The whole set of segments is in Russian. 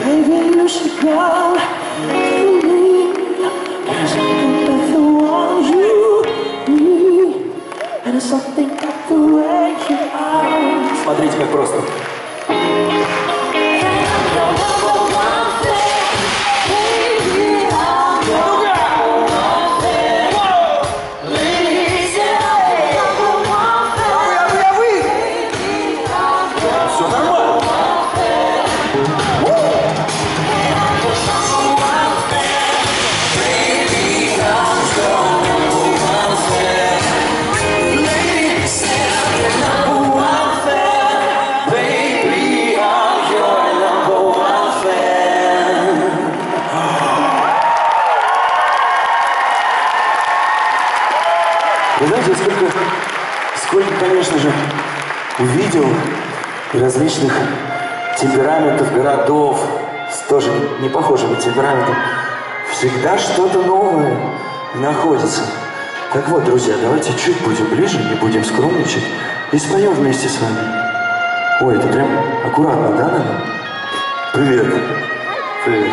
Baby, you should go to me I think you And I still the way you are Смотрите, как просто. Видел различных темпераментов городов с тоже не похожими темпераментами. Всегда что-то новое находится. Так вот, друзья, давайте чуть будем ближе, не будем скромничать и споем вместе с вами. Ой, это прям аккуратно, да, наверное? Привет. Привет.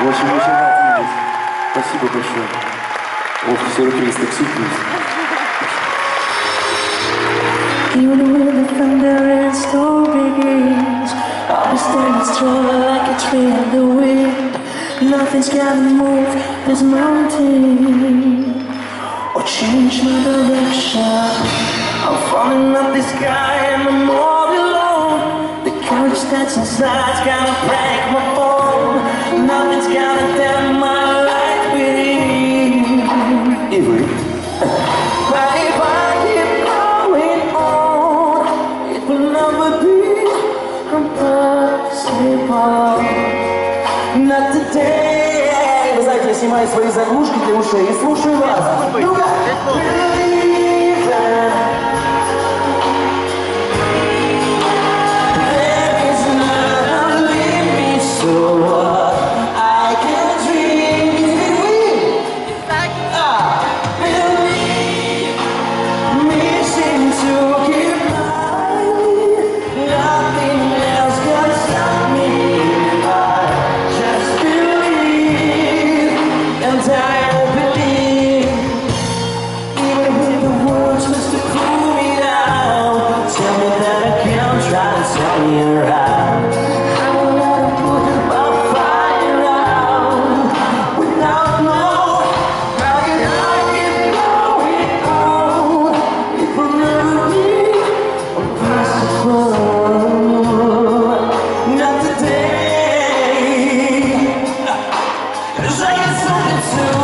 Очень, очень рад видеть. Спасибо большое. Ох, сюрприз, так сюрприз. Even when the thunder and storm begins, I'll be standing strong like a tree in the wind. Nothing's gonna move this mountain or change my direction. I'm falling up the sky and I'm all alone. The courage that's inside's gonna break my fall. Nothing's gonna dim my life within. И свои заглушки для ушей и слушаю вас. Ну-ка. time. To